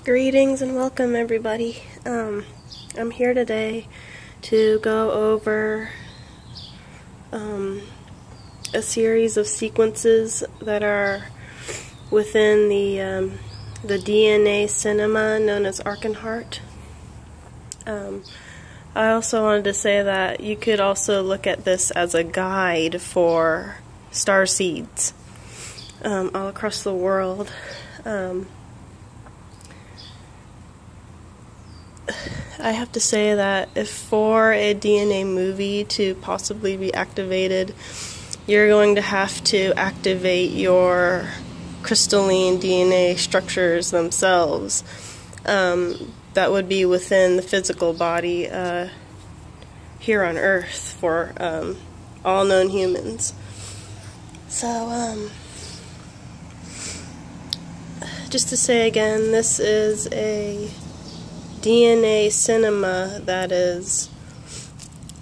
Greetings and welcome, everybody. Um, I'm here today to go over um, a series of sequences that are within the um, the DNA cinema known as Archenheart. Um, I also wanted to say that you could also look at this as a guide for star seeds um, all across the world. Um, I have to say that if for a DNA movie to possibly be activated, you're going to have to activate your crystalline DNA structures themselves. Um, that would be within the physical body uh, here on Earth for um, all known humans. So, um, just to say again, this is a DNA cinema that is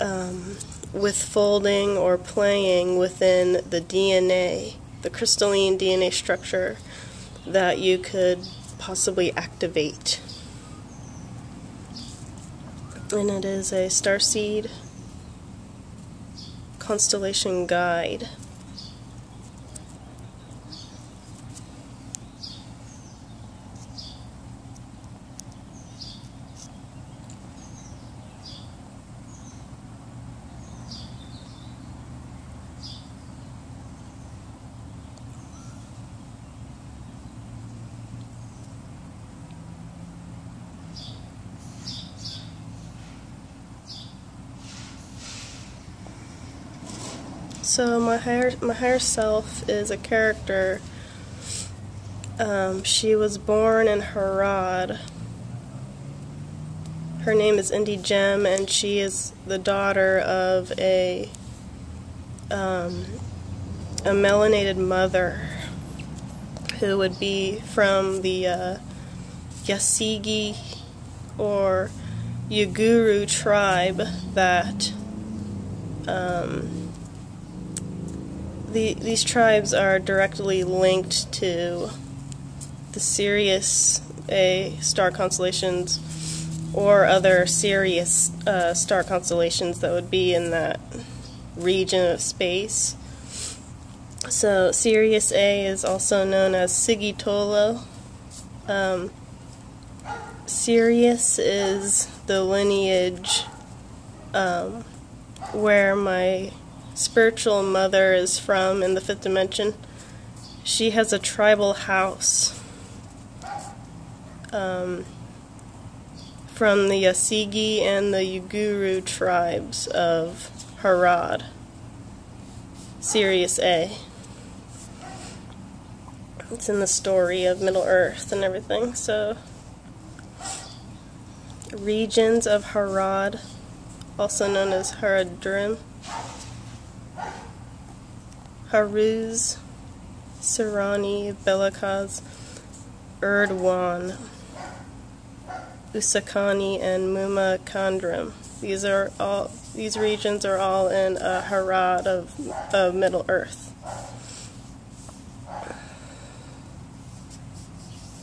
um, withfolding or playing within the DNA, the crystalline DNA structure that you could possibly activate. And it is a starseed constellation guide. So my higher my higher self is a character. Um, she was born in Harad. Her name is Indy Gem, and she is the daughter of a um, a melanated mother who would be from the uh, Yasigi or Yaguru tribe that um, the, these tribes are directly linked to the Sirius A star constellations or other Sirius uh, star constellations that would be in that region of space. So Sirius A is also known as Sigitolo. Um, Sirius is the lineage um, where my spiritual mother is from in the fifth dimension. She has a tribal house um, from the Yasigi and the Yuguru tribes of Harad, Sirius A. It's in the story of Middle Earth and everything, so regions of Harad, also known as Haradrim. Haruz, Sarani, Belakaz, Urdwan, Usakani, and Muma Kandram. These are all these regions are all in uh, Harad of, of Middle Earth.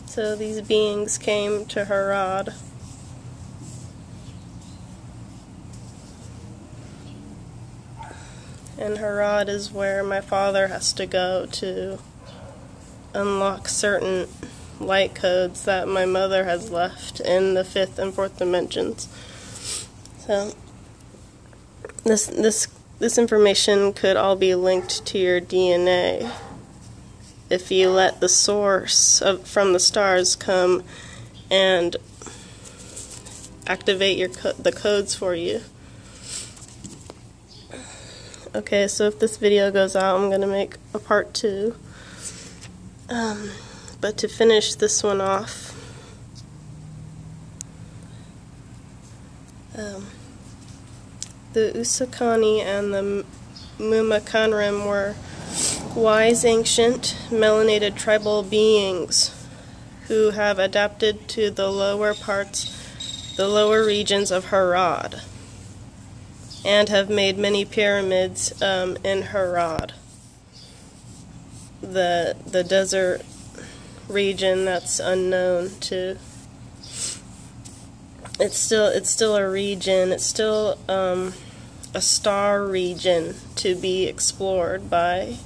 So these beings came to Harad and Harad is where my father has to go to unlock certain light codes that my mother has left in the fifth and fourth dimensions. So this this this information could all be linked to your DNA if you let the source of, from the stars come and activate your co the codes for you. Okay, so if this video goes out, I'm going to make a part two. Um, but to finish this one off, um, the Usakani and the Mumakanrim were wise, ancient, melanated tribal beings who have adapted to the lower parts, the lower regions of Harad and have made many pyramids um, in Harad, the the desert region that's unknown to it's still it's still a region. It's still um, a star region to be explored by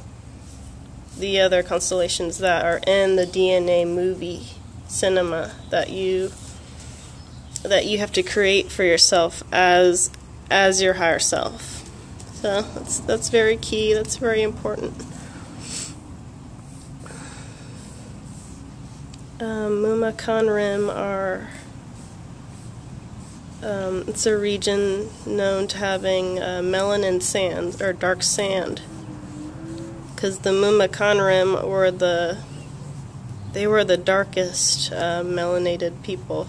the other constellations that are in the DNA movie cinema that you that you have to create for yourself as as your higher self. So that's that's very key. That's very important. Um, Muma are um, it's a region known to having uh, melanin sand or dark sand because the Muma Conrim were the they were the darkest uh, melanated people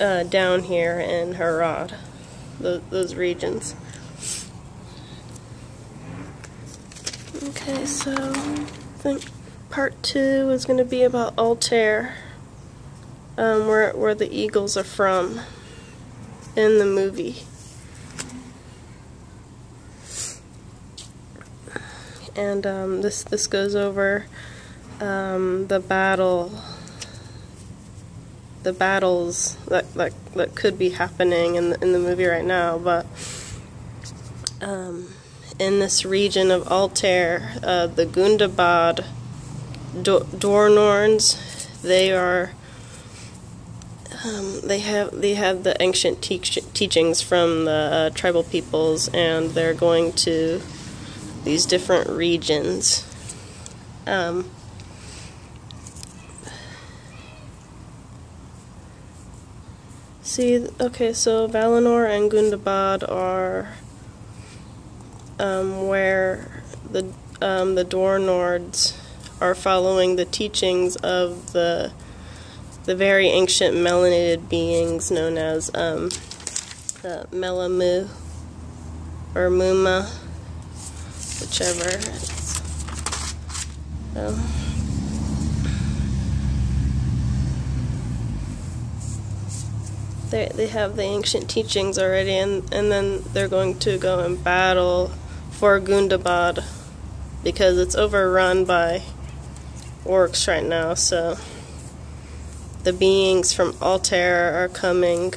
uh, down here in Harad, the, those regions. Okay, so I think part two is going to be about Altair, um, where where the eagles are from in the movie. And um, this this goes over um, the battle the battles that, that, that could be happening in the, in the movie right now, but um, in this region of Altair, uh, the Gundabad Do- Dornorns, they are um, they have they have the ancient teach- teachings from the uh, tribal peoples, and they're going to these different regions. Um, See, okay, so Valinor and Gundabad are um, where the um, the Dornords are following the teachings of the the very ancient melanated beings known as um, uh, Melamu or Muma, whichever. So. They they have the ancient teachings already, and and then they're going to go and battle for Gundabad because it's overrun by orcs right now. So the beings from Altair are coming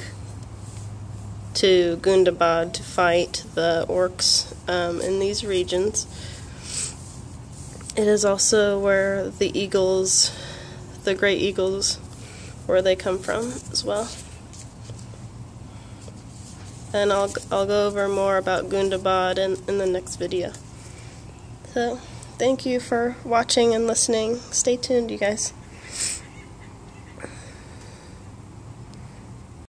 to Gundabad to fight the orcs um, in these regions. It is also where the eagles, the great eagles, where they come from as well and I'll, I'll go over more about Gundabad in, in the next video. So, thank you for watching and listening. Stay tuned, you guys.